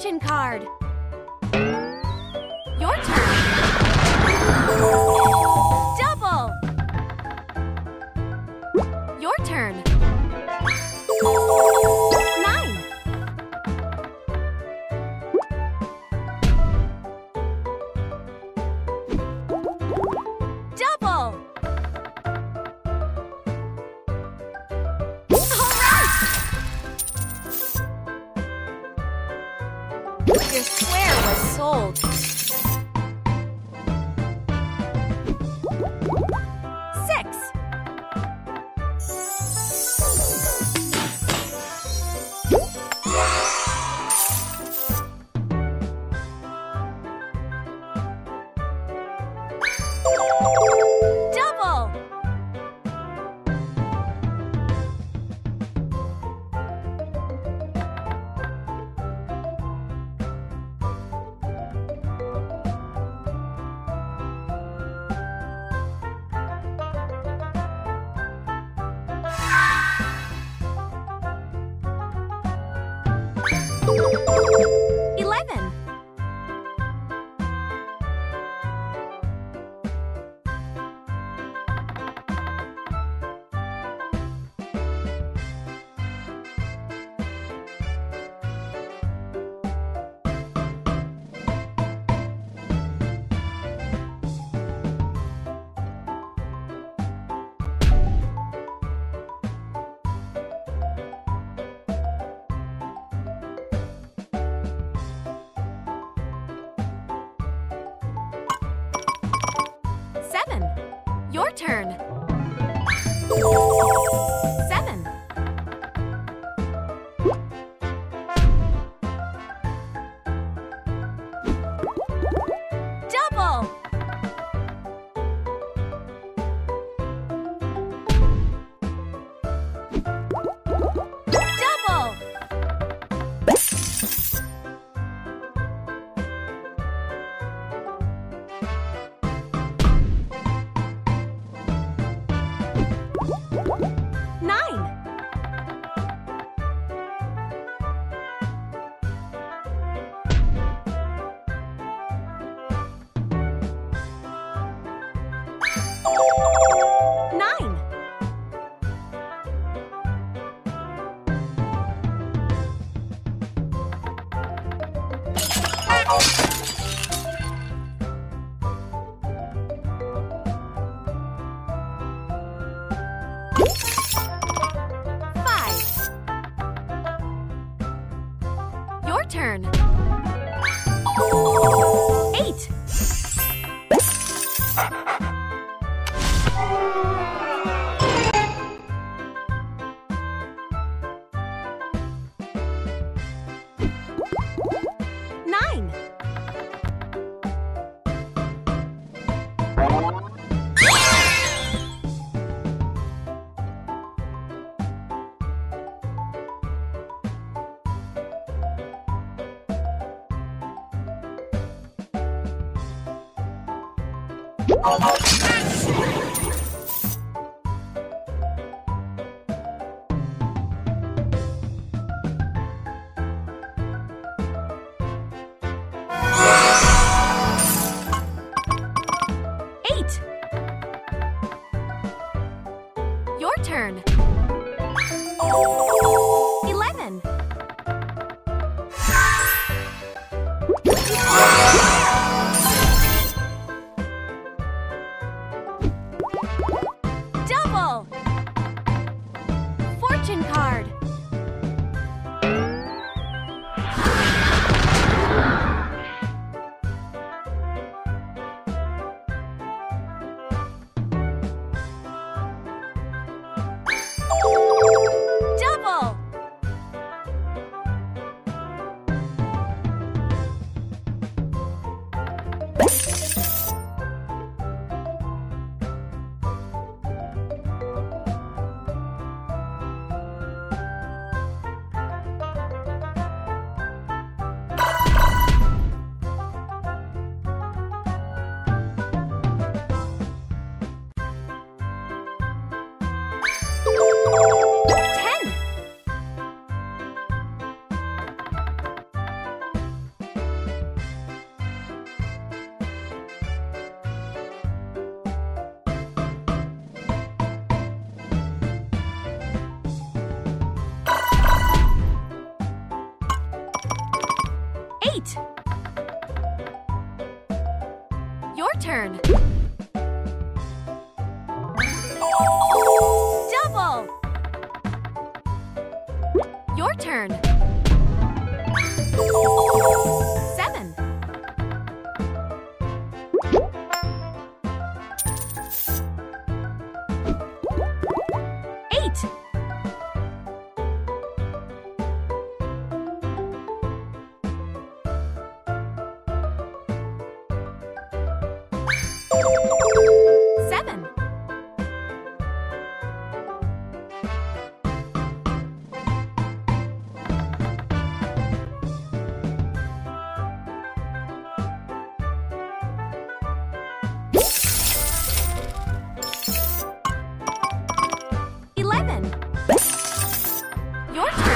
Fortune card. Your turn. Ha ha ha! Turn. Your turn.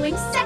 going south.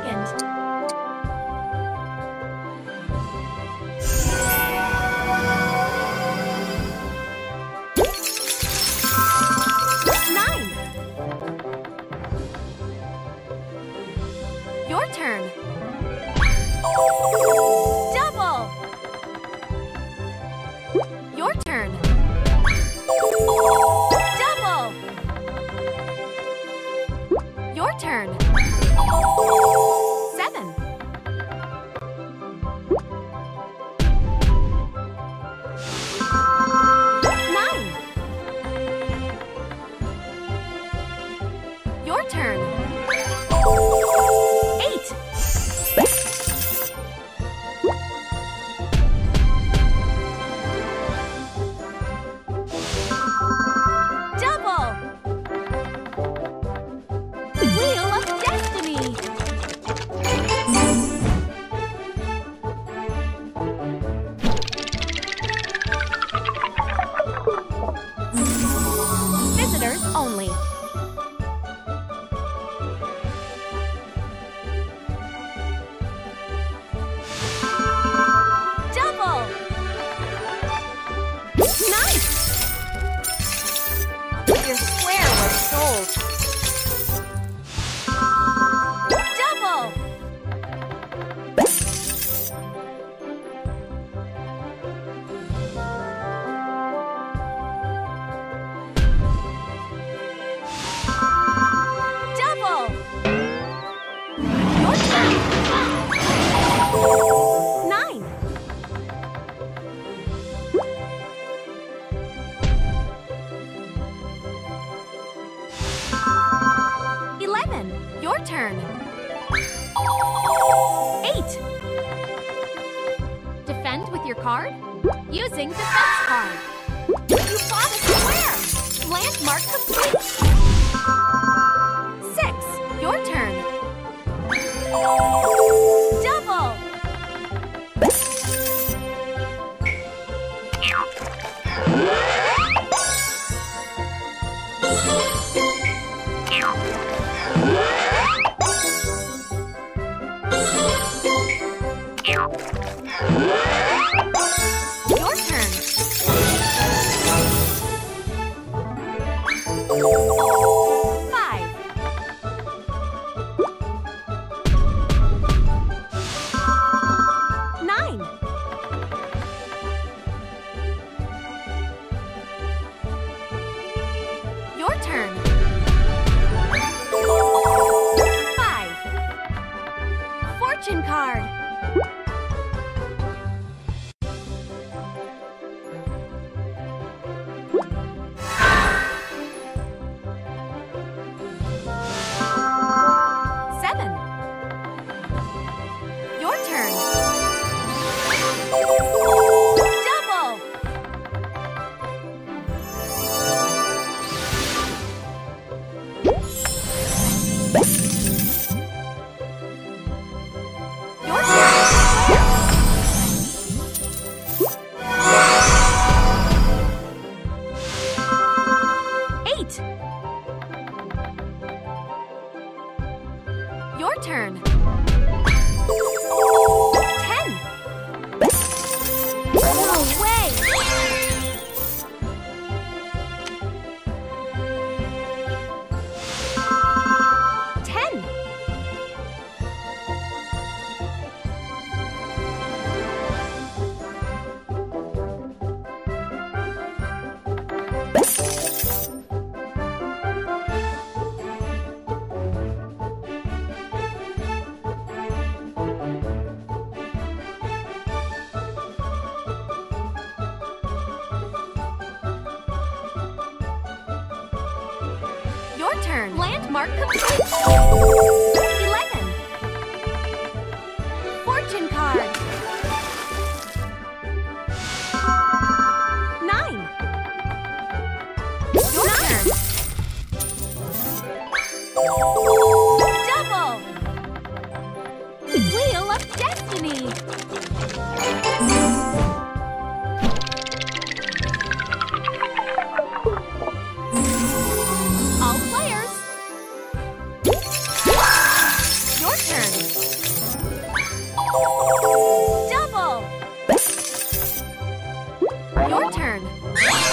Eight. Defend with your card using defense card. You fought a square. Landmark complete. Six. Your turn. are complete! turn.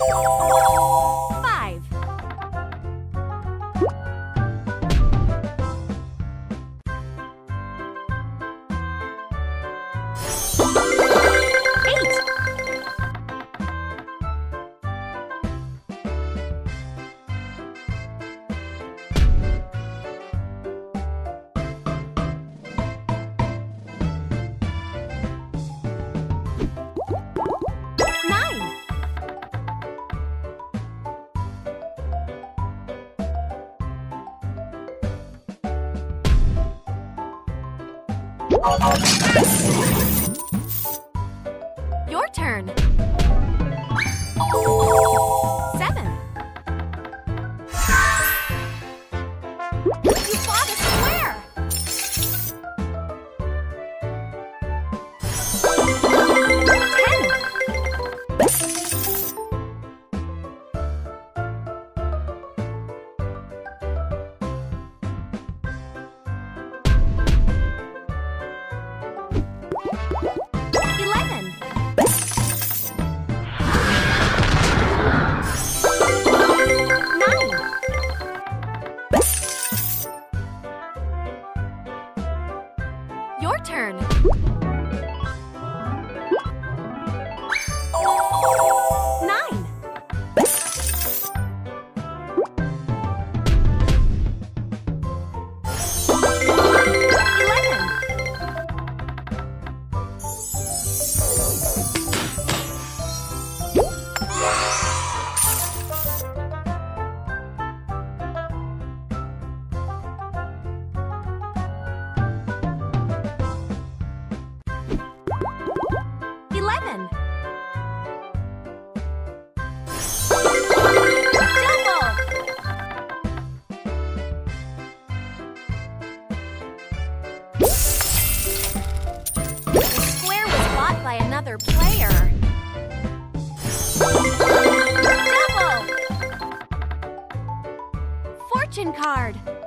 Música Fortune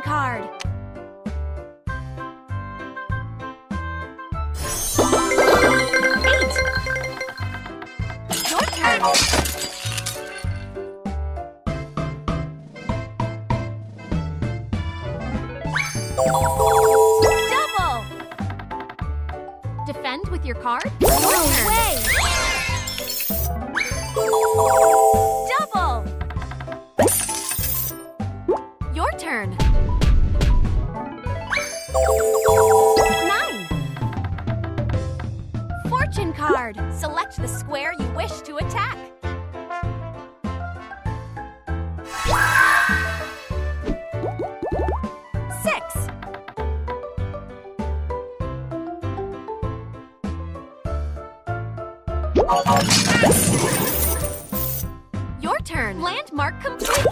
Card. Eight. Your turn. Landmark complete.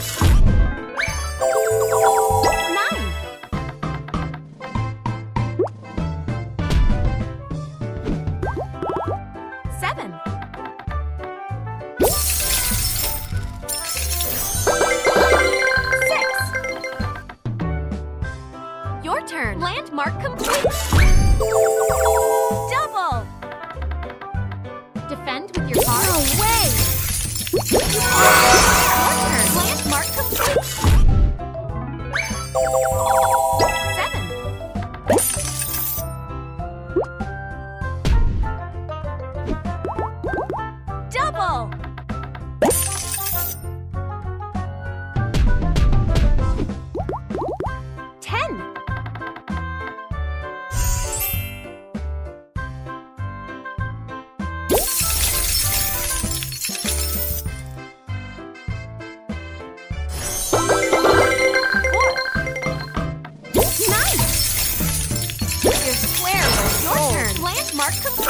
Landmark complete.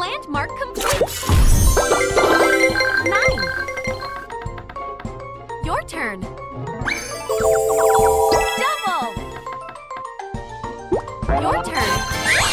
Landmark complete. Nine. Your turn. Double. Your turn.